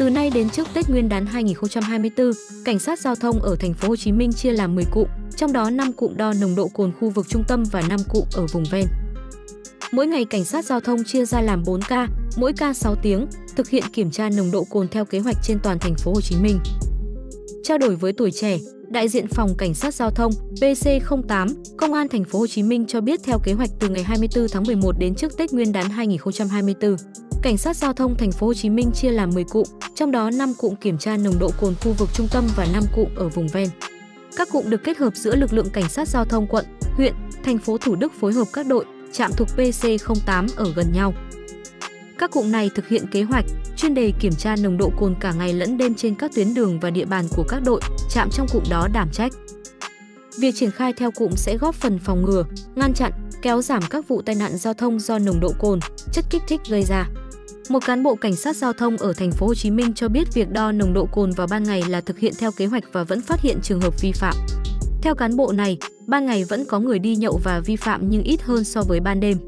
Từ nay đến trước Tết Nguyên đán 2024, cảnh sát giao thông ở thành phố Hồ Chí Minh chia làm 10 cụm, trong đó 5 cụm đo nồng độ cồn khu vực trung tâm và 5 cụm ở vùng ven. Mỗi ngày cảnh sát giao thông chia ra làm 4 ca, mỗi ca 6 tiếng, thực hiện kiểm tra nồng độ cồn theo kế hoạch trên toàn thành phố Hồ Chí Minh. Trao đổi với tuổi trẻ, đại diện phòng cảnh sát giao thông PC08, Công an thành phố Hồ Chí Minh cho biết theo kế hoạch từ ngày 24 tháng 11 đến trước Tết Nguyên đán 2024, cảnh sát giao thông thành phố Hồ Chí Minh chia làm 10 cụm, trong đó 5 cụm kiểm tra nồng độ cồn khu vực trung tâm và 5 cụm ở vùng ven. Các cụm được kết hợp giữa lực lượng cảnh sát giao thông quận, huyện, thành phố Thủ Đức phối hợp các đội, trạm thuộc PC08 ở gần nhau. Các cụm này thực hiện kế hoạch, chuyên đề kiểm tra nồng độ cồn cả ngày lẫn đêm trên các tuyến đường và địa bàn của các đội, trạm trong cụm đó đảm trách. Việc triển khai theo cụm sẽ góp phần phòng ngừa, ngăn chặn, kéo giảm các vụ tai nạn giao thông do nồng độ cồn, chất kích thích gây ra. Một cán bộ cảnh sát giao thông ở thành phố Hồ Chí Minh cho biết việc đo nồng độ cồn vào ban ngày là thực hiện theo kế hoạch và vẫn phát hiện trường hợp vi phạm. Theo cán bộ này, ban ngày vẫn có người đi nhậu và vi phạm nhưng ít hơn so với ban đêm.